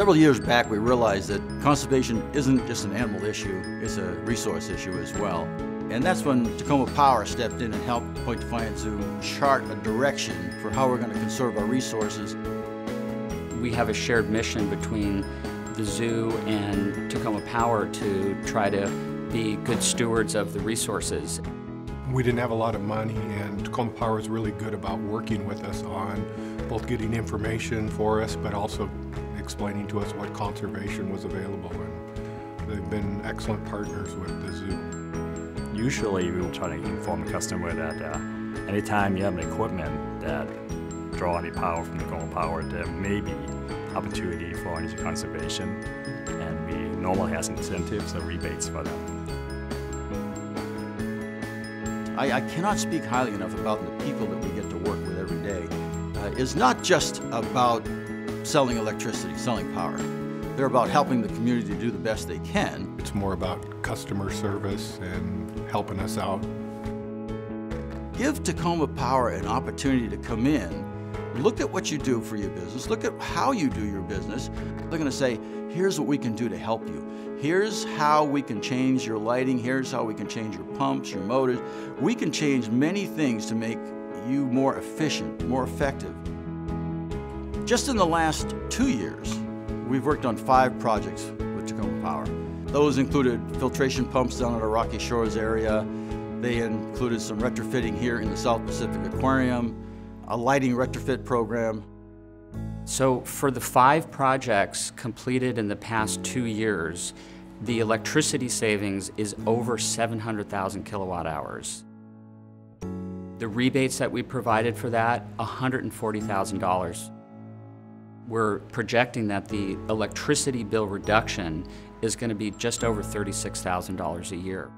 Several years back, we realized that conservation isn't just an animal issue, it's a resource issue as well. And that's when Tacoma Power stepped in and helped Point Defiance Zoo chart a direction for how we're going to conserve our resources. We have a shared mission between the zoo and Tacoma Power to try to be good stewards of the resources. We didn't have a lot of money and Tacoma Power is really good about working with us on both getting information for us but also explaining to us what conservation was available and they've been excellent partners with the zoo. Usually we will try to inform the customer that uh, anytime you have an equipment that draw any power from the Tacoma Power, there may be opportunity for energy conservation and we normally have incentives or rebates for them. I, I, cannot speak highly enough about the people that we get to work with every day. Uh, it's not just about selling electricity, selling power. They're about helping the community do the best they can. It's more about customer service and helping us out. Give Tacoma Power an opportunity to come in, look at what you do for your business, look at how you do your business. They're going to say, here's what we can do to help you. Here's how we can change your lighting. Here's how we can change your pumps, your motors. We can change many things to make you more efficient, more effective. Just in the last two years, we've worked on five projects with Tacoma Power. Those included filtration pumps down at our Rocky Shores area. They included some retrofitting here in the South Pacific Aquarium, a lighting retrofit program. So for the five projects completed in the past two years, the electricity savings is over 700,000 kilowatt hours. The rebates that we provided for that, $140,000 we're projecting that the electricity bill reduction is going to be just over $36,000 a year.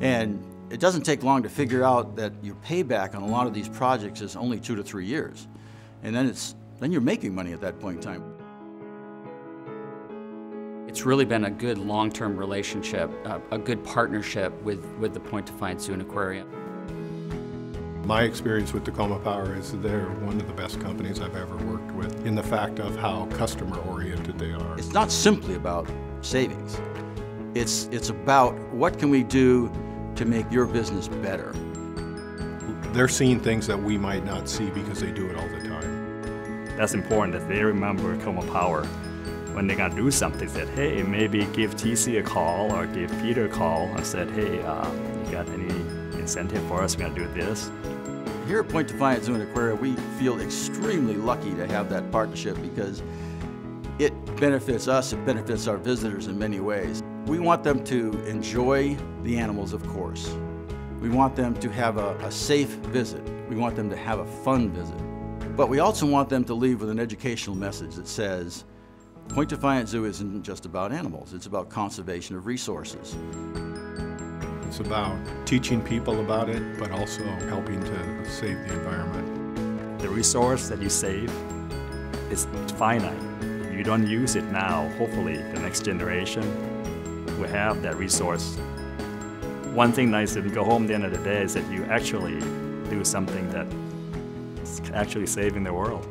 And it doesn't take long to figure out that your payback on a lot of these projects is only two to three years. And then, it's, then you're making money at that point in time. It's really been a good long-term relationship, uh, a good partnership with, with the Point Defiance Zoo and Aquarium. My experience with Tacoma Power is they're one of the best companies I've ever worked with in the fact of how customer oriented they are. It's not simply about savings. It's, it's about what can we do to make your business better. They're seeing things that we might not see because they do it all the time. That's important that they remember Tacoma Power when they're gonna do something, said, hey, maybe give TC a call or give Peter a call and said, hey, uh, you got any incentive for us, we're gonna do this. Here at Point Defiance Zoo and Aquarium, we feel extremely lucky to have that partnership because it benefits us, it benefits our visitors in many ways. We want them to enjoy the animals, of course. We want them to have a, a safe visit. We want them to have a fun visit. But we also want them to leave with an educational message that says, Point Defiance Zoo isn't just about animals, it's about conservation of resources. It's about teaching people about it, but also helping to save the environment. The resource that you save is finite. If you don't use it now, hopefully the next generation will have that resource. One thing nice if you go home at the end of the day is that you actually do something that is actually saving the world.